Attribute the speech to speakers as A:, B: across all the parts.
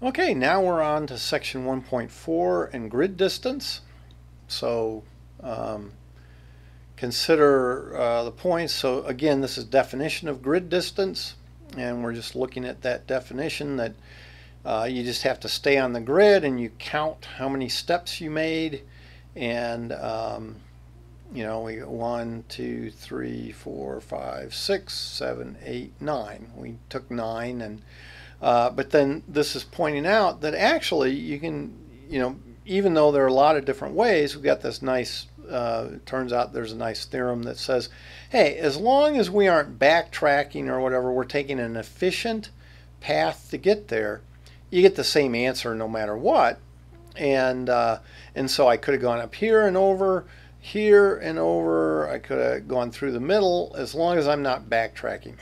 A: Okay, now we're on to section 1.4 and grid distance. So um, consider uh, the points. So again, this is definition of grid distance, and we're just looking at that definition that uh, you just have to stay on the grid and you count how many steps you made, and um, you know we got one, two, three, four, five, six, seven, eight, nine. We took nine, and uh, but then this is pointing out that actually you can, you know, even though there are a lot of different ways, we've got this nice uh, turns out there's a nice theorem that says, hey, as long as we aren't backtracking or whatever, we're taking an efficient path to get there, you get the same answer no matter what. And uh, and so I could have gone up here and over, here and over. I could have gone through the middle as long as I'm not backtracking.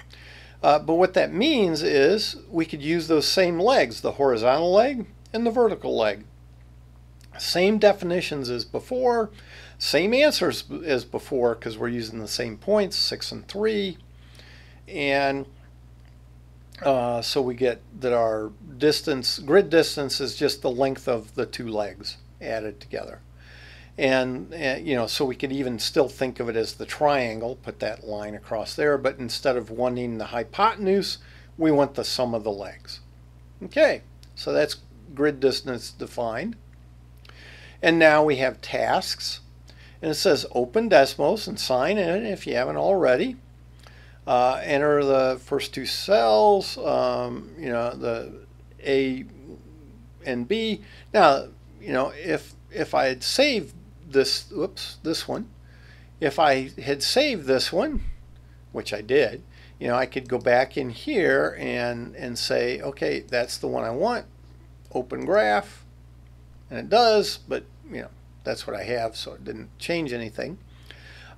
A: Uh, but what that means is we could use those same legs, the horizontal leg and the vertical leg. Same definitions as before, same answers as before because we're using the same points, 6 and 3. And uh, so we get that our distance, grid distance is just the length of the two legs added together. And, uh, you know, so we could even still think of it as the triangle, put that line across there, but instead of wanting the hypotenuse, we want the sum of the legs. Okay, so that's grid distance defined. And now we have tasks. And it says open Desmos and sign in if you haven't already. Uh, enter the first two cells, um, you know, the A and B. Now, you know, if if I had saved this, whoops, this one, if I had saved this one, which I did, you know, I could go back in here and and say, okay, that's the one I want. Open graph, and it does, but you know, that's what I have, so it didn't change anything.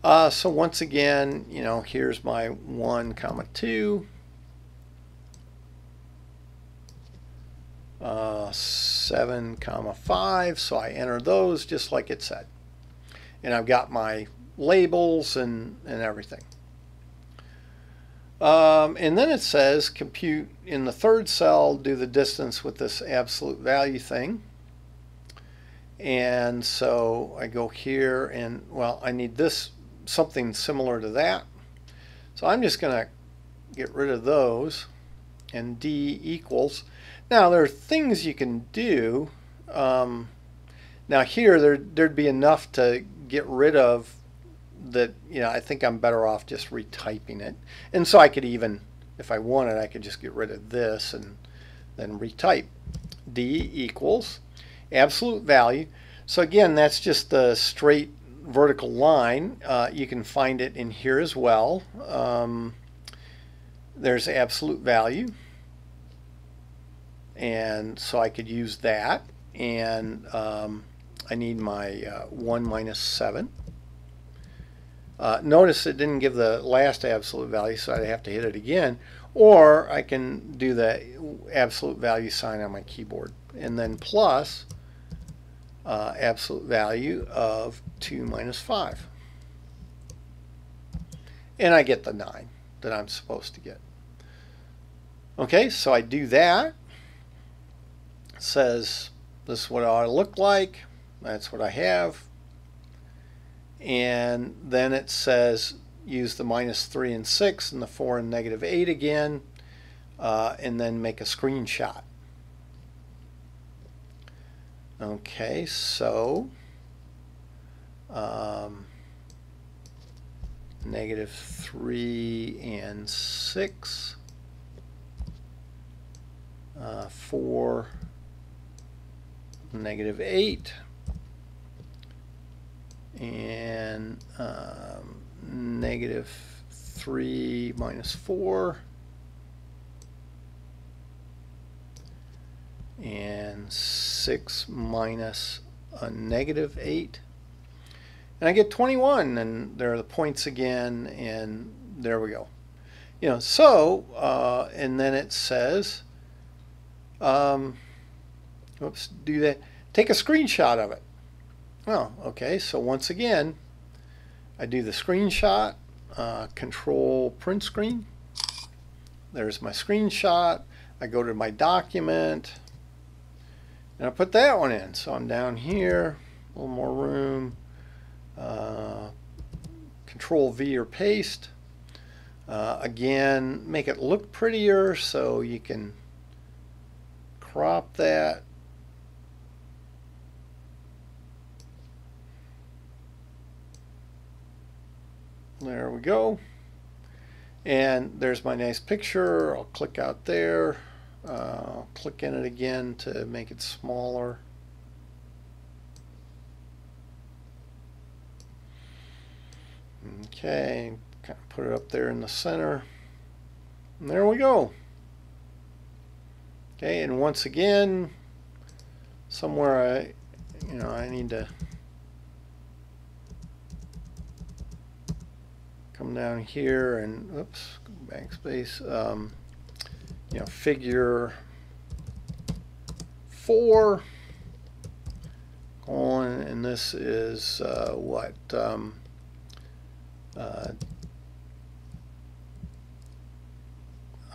A: Uh, so once again, you know, here's my 1 comma 2. Uh, 7 comma 5 so I enter those just like it said and I've got my labels and and everything. Um, and then it says compute in the third cell do the distance with this absolute value thing. And so I go here and well I need this something similar to that. So I'm just gonna get rid of those and D equals now there are things you can do um, now here there, there'd be enough to get rid of that you know I think I'm better off just retyping it and so I could even if I wanted I could just get rid of this and then retype D equals absolute value. So again, that's just the straight vertical line. Uh, you can find it in here as well. Um, there's absolute value. And so I could use that. And um, I need my uh, 1 minus 7. Uh, notice it didn't give the last absolute value, so I'd have to hit it again. Or I can do the absolute value sign on my keyboard. And then plus uh, absolute value of 2 minus 5. And I get the 9 that I'm supposed to get. Okay, so I do that. It says this is what it ought to look like. That's what I have. And then it says use the minus 3 and 6 and the 4 and negative 8 again. Uh, and then make a screenshot. Okay, so um, negative 3 and 6, uh, 4, negative 8, and um, negative 3 minus 4, and 6 minus a negative 8. And I get 21, and there are the points again, and there we go. You know, so, uh, and then it says, um, oops, do that, take a screenshot of it. Well, okay, so once again, I do the screenshot, uh, control print screen. There's my screenshot. I go to my document, And I put that one in. So I'm down here, a little more room. Uh, control V or paste. Uh, again, make it look prettier so you can crop that. There we go. And there's my nice picture. I'll click out there. Uh, click in it again to make it smaller. Okay, kind of put it up there in the center. And there we go. Okay, and once again, somewhere I, you know, I need to come down here and, oops, backspace, um, you know, figure four, colon, and this is uh, what, um, uh,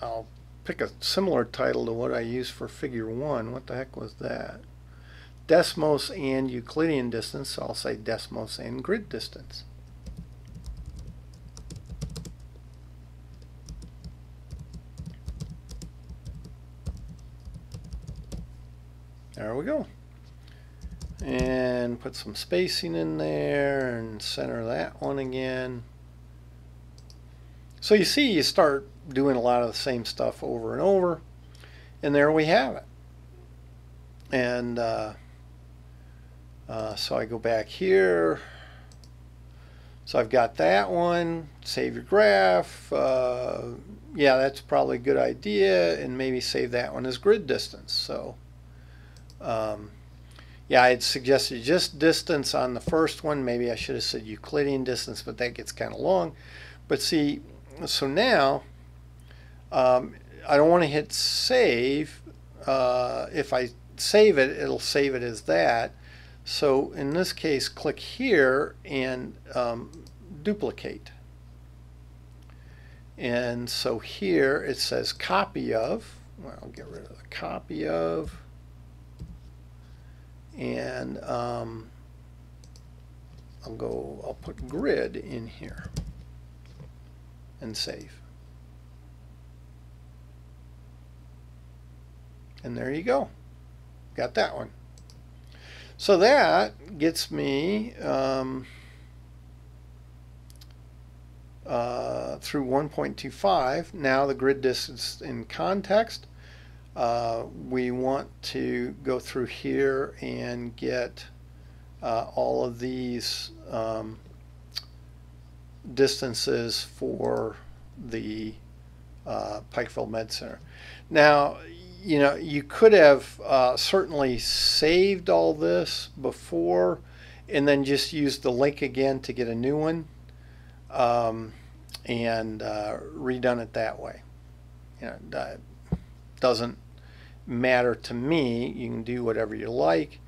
A: I'll pick a similar title to what I used for figure one. What the heck was that? Desmos and Euclidean distance, so I'll say Desmos and grid distance. There we go. And put some spacing in there and center that one again. So you see, you start doing a lot of the same stuff over and over. And there we have it. And uh, uh, so I go back here. So I've got that one, save your graph. Uh, yeah, that's probably a good idea. And maybe save that one as grid distance. So um, yeah, I had suggested just distance on the first one. Maybe I should have said Euclidean distance, but that gets kind of long. But see, so now um, I don't want to hit save. Uh, if I save it, it'll save it as that. So in this case, click here and um, duplicate. And so here it says copy of. Well, I'll get rid of the copy of. And um, I'll go, I'll put grid in here and save. And there you go. Got that one. So that gets me um, uh, through 1.25. Now the grid distance in context. Uh, we want to go through here and get uh, all of these um, distances for the uh, Pikeville Med Center. Now, you know, you could have uh, certainly saved all this before and then just used the link again to get a new one um, and uh, redone it that way. You know, doesn't matter to me. You can do whatever you like.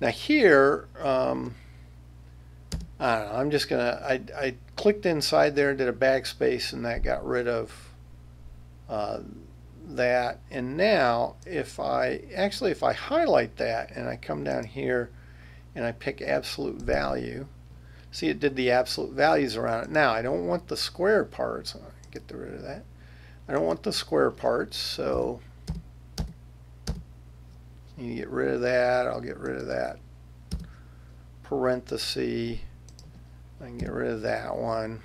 A: Now here, um, I don't know, I'm just gonna, I, I clicked inside there, did a backspace, and that got rid of uh, that. And now, if I, actually if I highlight that and I come down here and I pick absolute value, see it did the absolute values around it. Now, I don't want the square parts, get rid of that. I don't want the square parts, so you get rid of that. I'll get rid of that parenthesis. I can get rid of that one.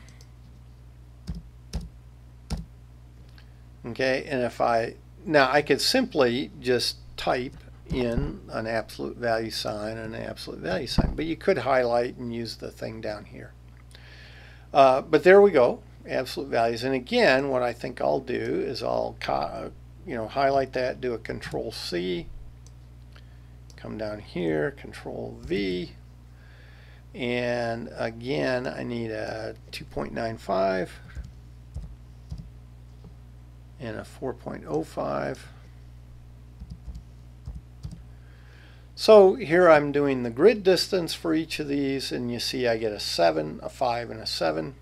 A: Okay, and if I, now I could simply just type in an absolute value sign and an absolute value sign, but you could highlight and use the thing down here. Uh, but there we go, absolute values. And again, what I think I'll do is I'll, you know, highlight that, do a control C, come down here, control V, and again I need a 2.95 and a 4.05 so here I'm doing the grid distance for each of these and you see I get a 7 a 5 and a 7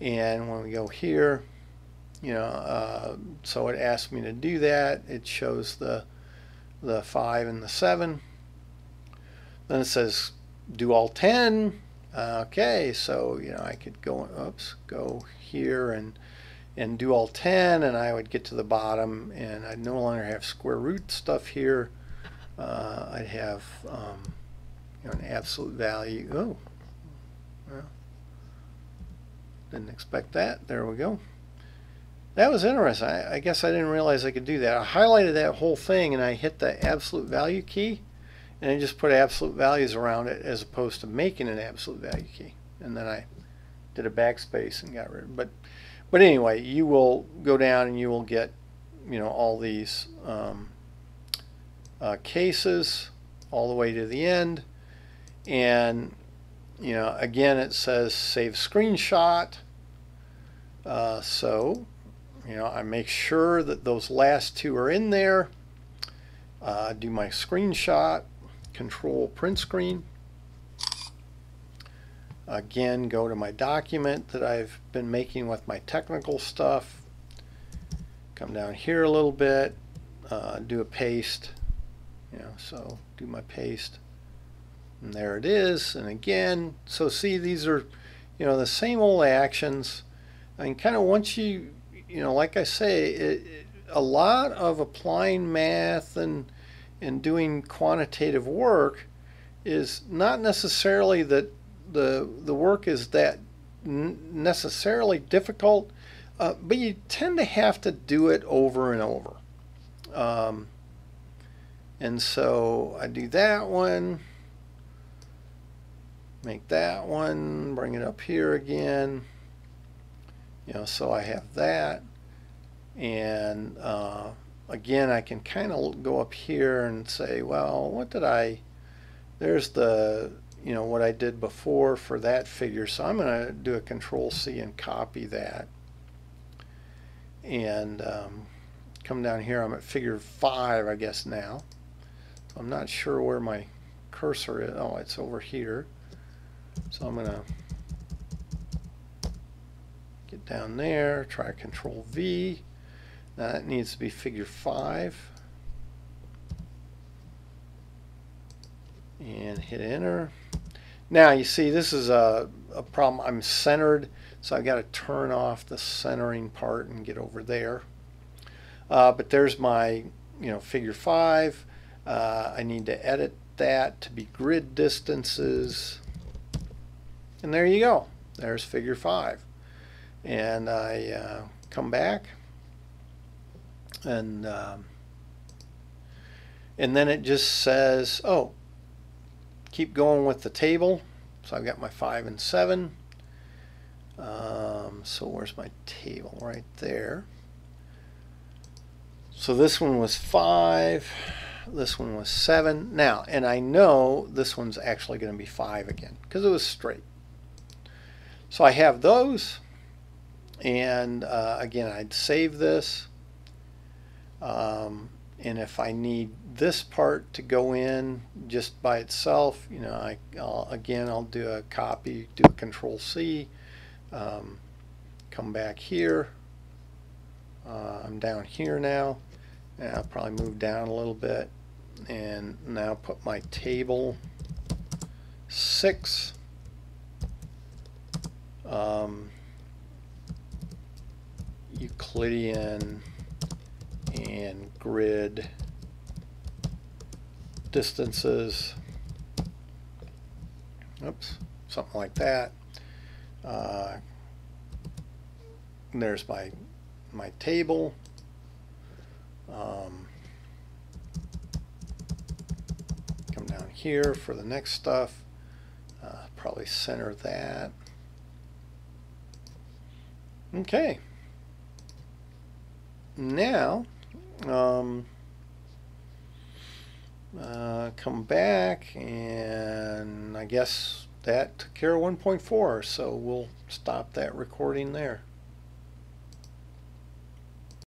A: and when we go here you know uh, so it asks me to do that. It shows the the 5 and the 7. Then it says do all 10. Okay, so you know I could go oops, go here and and do all 10 and I would get to the bottom and I'd no longer have square root stuff here. Uh, I'd have um, you know, an absolute value. Oh, well, didn't expect that. There we go. That was interesting. I, I, guess I didn't realize I could do that. I highlighted that whole thing and I hit the absolute value key and I just put absolute values around it as opposed to making an absolute value key. And then I did a backspace and got rid of it. But, but anyway, you will go down and you will get, you know, all these um, uh, cases all the way to the end. And, you know, again, it says save screenshot. Uh, so, you know, I make sure that those last two are in there. Uh, do my screenshot, control print screen. Again, go to my document that I've been making with my technical stuff. Come down here a little bit, uh, do a paste, you know, so do my paste. And there it is. And again, so see, these are, you know, the same old actions. And kind of once you, you know, like I say, it, it, a lot of applying math and and doing quantitative work is not necessarily that the the work is that necessarily difficult, uh, but you tend to have to do it over and over. Um, and so I do that one, make that one, bring it up here again. You know, so I have that. And uh, again, I can kind of go up here and say, well, what did I, there's the, you know, what I did before for that figure. So I'm going to do a control C and copy that. And um, come down here, I'm at figure five, I guess now. I'm not sure where my cursor is. Oh, it's over here. So I'm going to get down there, try Control V. Now that needs to be figure 5. And hit enter. Now you see this is a, a problem. I'm centered, so I've got to turn off the centering part and get over there. Uh, but there's my you know figure 5. Uh, I need to edit that to be grid distances. And there you go. There's figure 5. And I uh, come back and um, and then it just says, oh, keep going with the table. So I've got my 5 and 7. Um, so where's my table? Right there. So this one was 5. This one was 7. Now, and I know this one's actually going to be 5 again because it was straight. So I have those. And uh, again, I'd save this. Um, and if I need this part to go in just by itself, you know, I, will again, I'll do a copy, do a control C, um, come back here. Uh, I'm down here now. And I'll probably move down a little bit and now put my table six um, Euclidean and grid distances. Oops something like that. Uh, there's my my table. Um, come down here for the next stuff. Uh, probably center that. Okay now um, uh, come back and I guess that took care of 1.4 so we'll stop that recording there